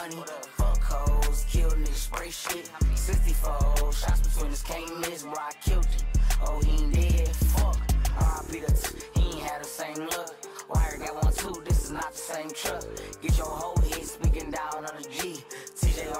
money. Fuck hoes, kill niggas, spray shit. 64 shots between us, can't miss, bro. I killed you. Oh, he ain't dead. Fuck. R.I.P. the t- he ain't had the same look. Wire got one too, this is not the same truck. Get your whole head speaking down on the G. TJ